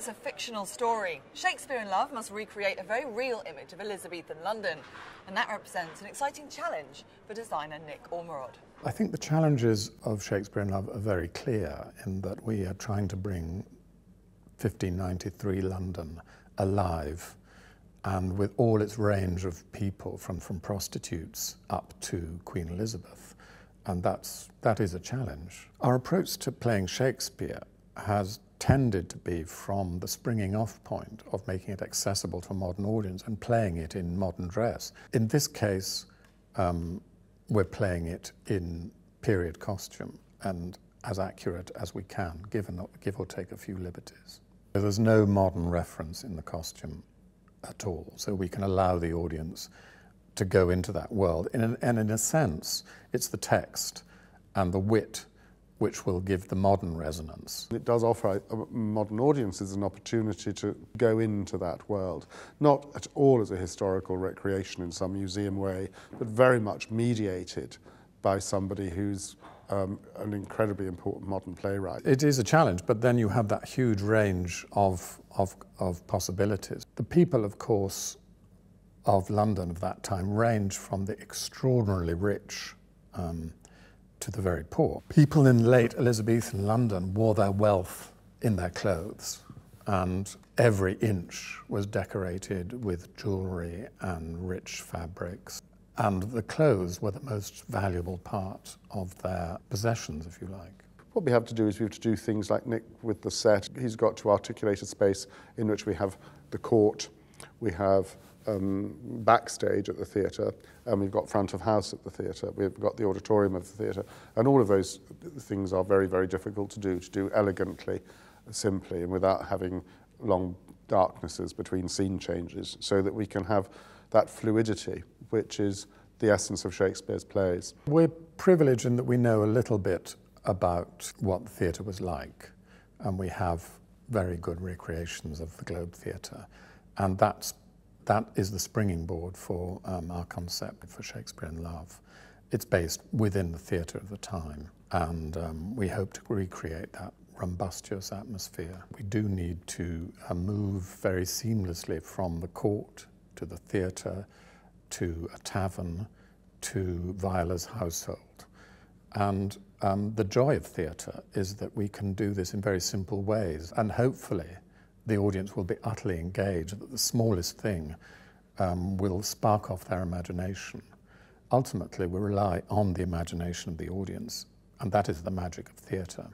fictional story. Shakespeare in Love must recreate a very real image of Elizabethan London, and that represents an exciting challenge for designer Nick Ormerod. I think the challenges of Shakespeare in Love are very clear in that we are trying to bring 1593 London alive and with all its range of people from, from prostitutes up to Queen Elizabeth. And that's, that is a challenge. Our approach to playing Shakespeare has tended to be from the springing off point of making it accessible to a modern audience and playing it in modern dress. In this case, um, we're playing it in period costume and as accurate as we can, given, give or take a few liberties. There's no modern reference in the costume at all, so we can allow the audience to go into that world. and in a sense, it's the text and the wit which will give the modern resonance. It does offer modern audiences an opportunity to go into that world, not at all as a historical recreation in some museum way, but very much mediated by somebody who's um, an incredibly important modern playwright. It is a challenge, but then you have that huge range of, of, of possibilities. The people, of course, of London of that time range from the extraordinarily rich um, to the very poor. People in late Elizabethan London wore their wealth in their clothes, and every inch was decorated with jewellery and rich fabrics. And the clothes were the most valuable part of their possessions, if you like. What we have to do is we have to do things like Nick with the set. He's got to articulate a space in which we have the court, we have um, backstage at the theatre, and we've got front of house at the theatre, we've got the auditorium of the theatre, and all of those things are very, very difficult to do, to do elegantly, simply, and without having long darknesses between scene changes, so that we can have that fluidity, which is the essence of Shakespeare's plays. We're privileged in that we know a little bit about what the theatre was like, and we have very good recreations of the Globe Theatre, and that's that is the springing board for um, our concept for Shakespeare in Love. It's based within the theatre of the time, and um, we hope to recreate that rumbustious atmosphere. We do need to uh, move very seamlessly from the court to the theatre to a tavern to Viola's household. And um, the joy of theatre is that we can do this in very simple ways, and hopefully the audience will be utterly engaged, that the smallest thing um, will spark off their imagination. Ultimately, we rely on the imagination of the audience, and that is the magic of theatre.